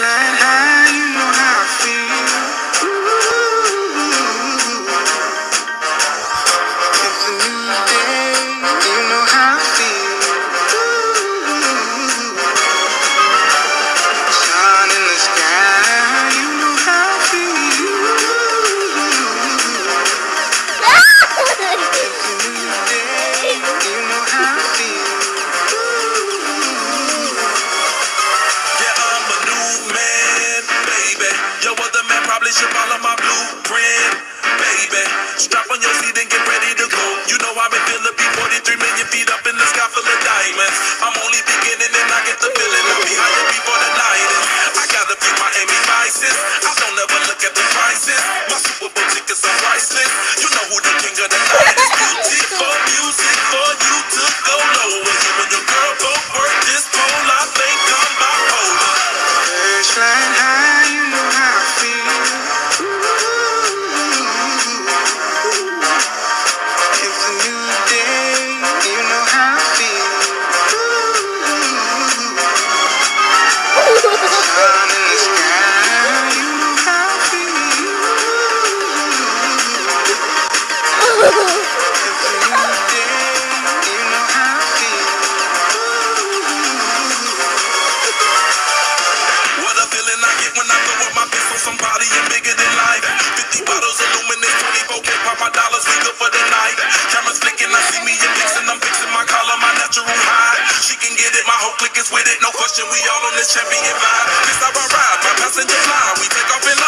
flying Probably should follow my blueprint, baby. Strap on your seat and get ready to go. You know I've been Philippi 43 million feet up. somebody bigger than life. 50 bottles of luminous, 24 k pop my dollars, we good for the night. Cameras flicking, I see me in fixing, I'm fixing my collar, my natural high. She can get it, my whole clique is with it, no question, we all on this champion vibe. This how I ride, my passengers fly, we take off in